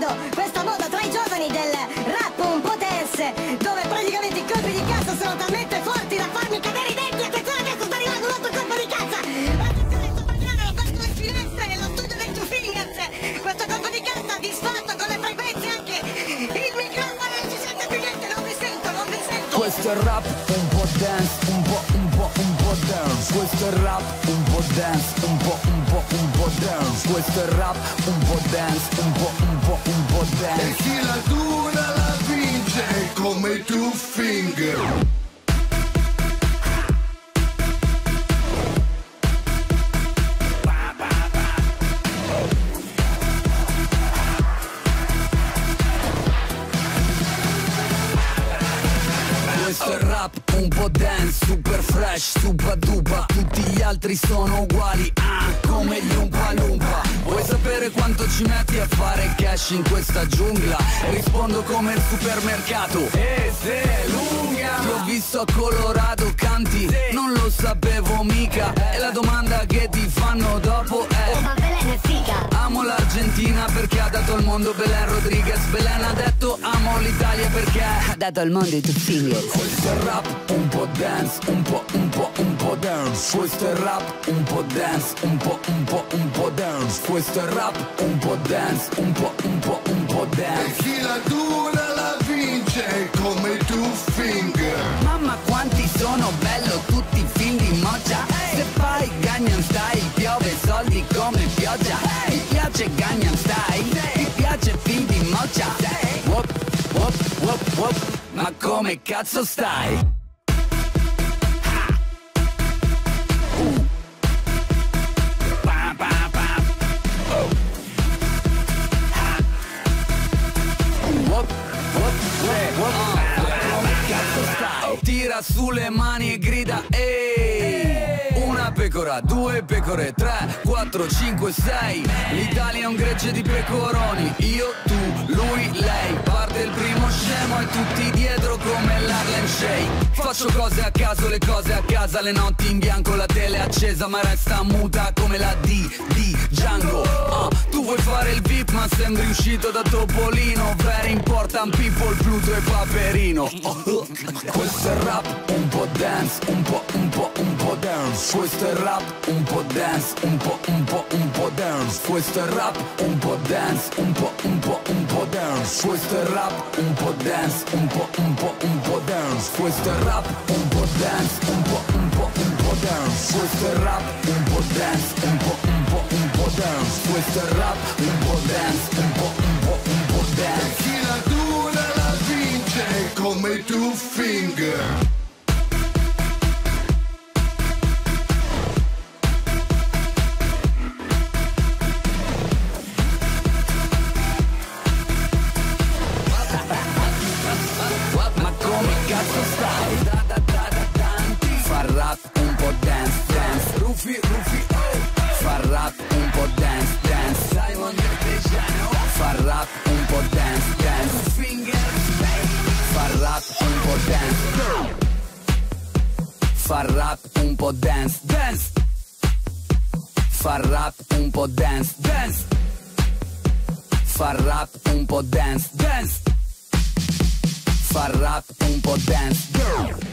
bailando. Questo è rap un po' dance, un po', un po', un po' dance. Questo è rap un po' dance, un po', un po', un po' dance. Questo è rap un po' dance, un po', un po', un po' E dance. chi la dura la vince come i Two Finger. Un po' dance, super fresh, super dupa. Tutti gli altri sono uguali, ah, come gli Umpa Lumpa Vuoi sapere quanto ci metti a fare cash in questa giungla? Rispondo come il supermercato. E se è lunga Ti ho visto a Colorado, canti, non lo sapevo mica. E la domanda che ti fanno dopo è Ma Belen è figa. Amo l'Argentina perché ha dato al mondo Belen Rodriguez. Belen ha detto amo l'Italia perché ha dato al mondo i Two Fingers Questo è rap, un po' dance, un po', un po', un po' dance. Questo è rap, un po' dance, un po', un po', un po' dance. Questo è rap, un po' dance, un po', un po', un po' E dance chi la dura la vince come i Two Finger. Mamma quanti sono bello tutti i film di Moccia. Se fai Gangnam Style piove soldi come pioggia. Ti piace Gangnam Style? Ti piace film di Moccia? Come cazzo stai? Oh. Come cazzo stai? Tira sulle mani e grida ehi Pecora, due pecore, tre, quattro, cinque, sei. L'Italia è un gregge di pecoroni Io, tu, lui, lei. Parte il primo scemo e tutti dietro come l'Harlem Shake. Faccio cose a caso, le cose a casa Le notti in bianco, la tele accesa Ma resta muta come la D di Django. Ah, Tu vuoi fare il VIP ma sembri uscito da Topolino. Very important people, Pluto e Paperino. Oh, Questo è rap, un po' dance, un po', un po', un po' dance. Questo è rap, un po' dance, un po', un po', un po' dance Questo è rap, un po' dance, un po', un po', un po' dance Questo è rap, un po' dance, un po', un po', un po' dance Questo è rap, un po' dance, un po', un po', un po' dance Questo è rap, un po' dance, un po', un po', un po' dance Questo è rap, po' dance dance. Rufi rufi oh Fa rap un po' dance dance. Simon De Pejano Fa rap un po' dance dance. Fingers Fa rap un po' dance. Fa rap un po' dance dance. Fa rap un po' dance dance. Fa rap un po' dance dance. Fa rap un po' dance